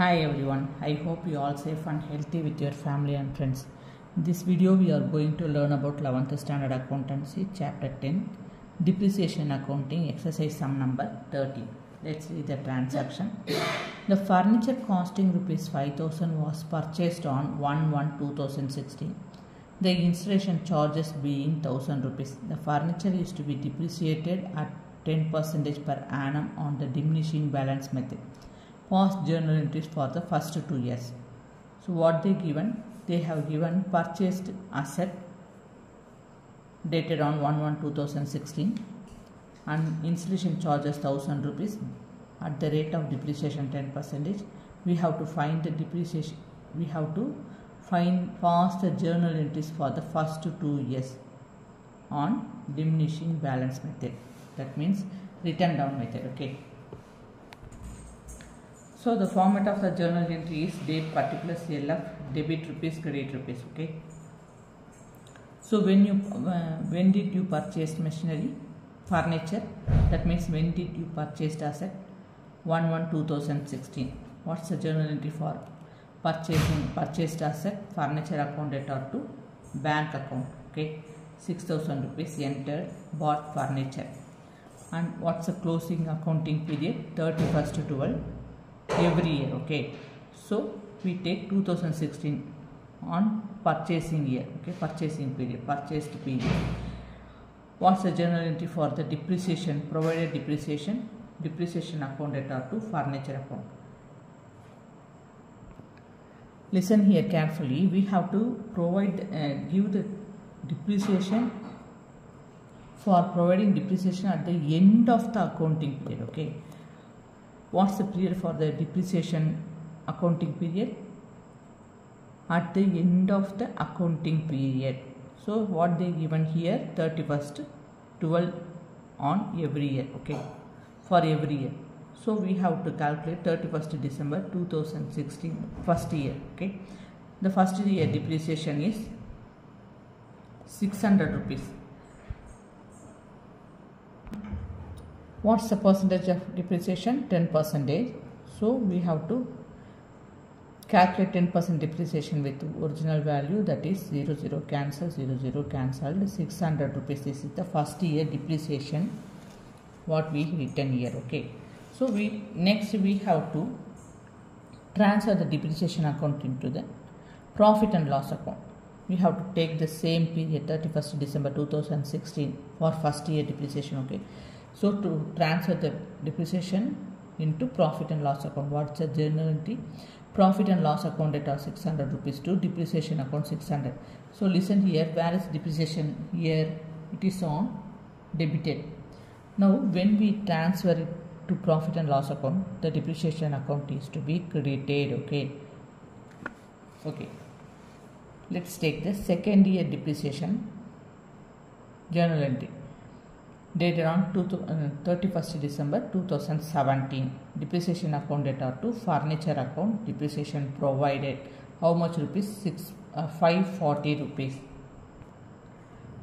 Hi everyone, I hope you all safe and healthy with your family and friends. In this video we are going to learn about 11th standard accountancy chapter 10 depreciation accounting exercise sum number 30. Let's read the transaction. The furniture costing rupees 5000 was purchased on 1-1-2016. The installation charges being 1000 rupees. The furniture is to be depreciated at 10% per annum on the diminishing balance method past journal entries for the first two years. So what they given? They have given purchased asset dated on 1-1-2016 and installation charges 1000 rupees at the rate of depreciation 10 percentage. We have to find the depreciation. We have to find past journal entries for the first two years on diminishing balance method. That means written down method. Okay. So the format of the journal entry is date particular CLF debit rupees credit rupees okay. So when you uh, when did you purchase machinery furniture? That means when did you purchase asset? 1 1 2016 what's the journal entry for? Purchasing purchased asset furniture account debtor to bank account okay? 6000 rupees entered bought furniture. And what's the closing accounting period? 31st to 12 every year okay? So we take 2016 on purchasing year okay? Purchasing period purchased period. What's the journal entry for the depreciation? Provided depreciation depreciation account debtor to furniture account. Listen here carefully. We have to provide uh, give the depreciation for providing depreciation at the end of the accounting period okay what's the period for the depreciation accounting period? At the end of the accounting period. So what they given here? 31st 12 on every year okay? For every year. So we have to calculate 31st december 2016 first year okay? The first year depreciation is 600 rupees what's the percentage of depreciation? 10 percentage so we have to calculate 10 percent depreciation with original value that is 0 0 cancel 0 0 cancelled 600 rupees this is the first year depreciation what we written here okay? So we next we have to transfer the depreciation account into the profit and loss account. We have to take the same period 31st December 2016 for first year depreciation okay so to transfer the depreciation into profit and loss account, what's the entry? Profit and loss account at 600 rupees to depreciation account 600. So listen here, where is depreciation? Here it is on debited. Now when we transfer it to profit and loss account, the depreciation account is to be credited. Okay. Okay. Let's take the second year depreciation journal entry dated on 31st December 2017. Depreciation account data to furniture account depreciation provided. How much rupees? 6, uh, 540 rupees.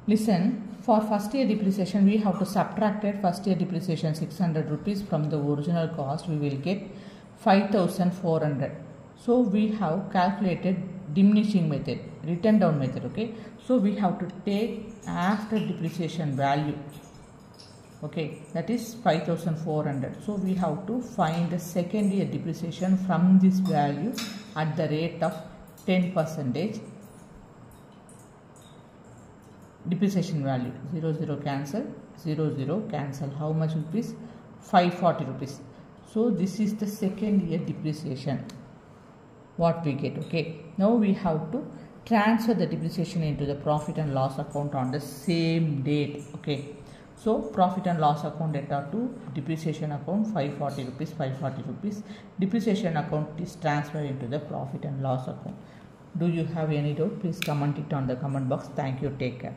Listen, for first year depreciation we have to subtract first year depreciation 600 rupees from the original cost we will get 5400. So we have calculated diminishing method, written down method okay. So we have to take after depreciation value okay that is 5400 so we have to find the second year depreciation from this value at the rate of 10 percentage depreciation value. 0 0 cancel 0 0 cancel. How much rupees? 540 rupees. So this is the second year depreciation what we get. Okay now we have to transfer the depreciation into the profit and loss account on the same date. Okay so profit and loss account data to depreciation account 540 rupees 540 rupees depreciation account is transferred into the profit and loss account. Do you have any doubt? Please comment it on the comment box. Thank you. Take care.